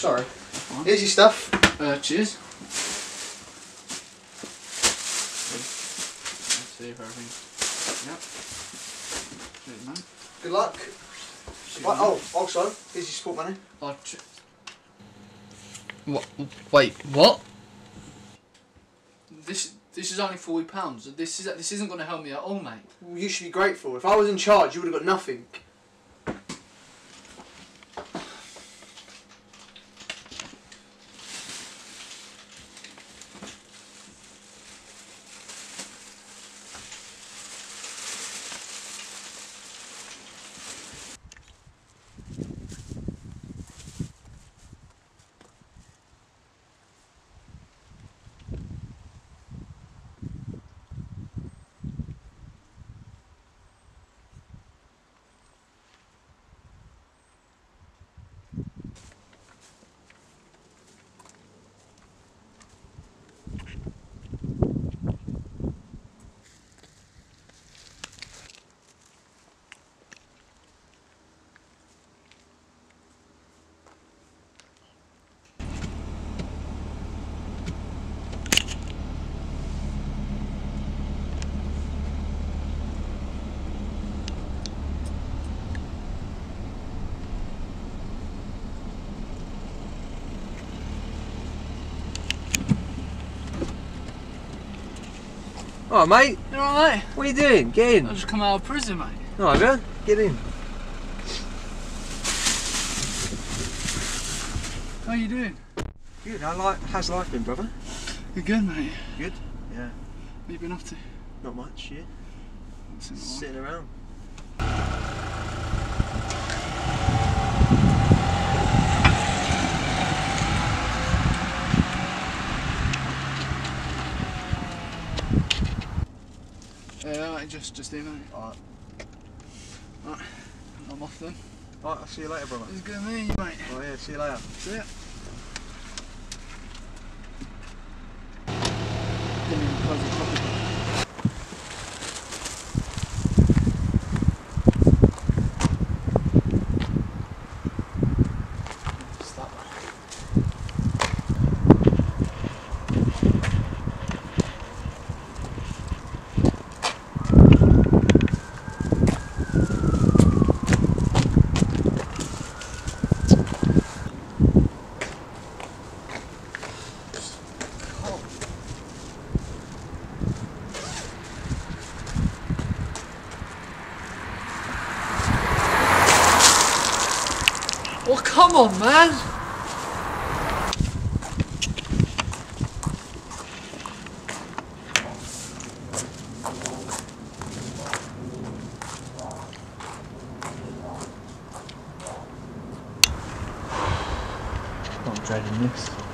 sorry. Here's your stuff. Uh, cheers. Let's see if everything. Yep. Cheers, man. Good luck. Cheers, Right, oh, also, here's your sport money. Oh, che- what? Wait, what? This this is only forty pounds. This is this isn't going to help me at all, mate. You should be grateful. If I was in charge, you would have got nothing. Oh, mate, You alright, what are you doing? Get in. I just come out of prison, mate. Oh, have you? Get in. How you doing? Good. How like, how's life been, brother? You're good, mate. Good. Yeah. What you been up to? Not much. Yeah. Sitting around. Alright, just just here, mate. Alright. Alright, I'm off then. Alright. I'll see you later, brother. It's good meeting you, mate. Oh yeah. See you later. See ya. Didn't even close the Well, come on, man. I'm dreading this.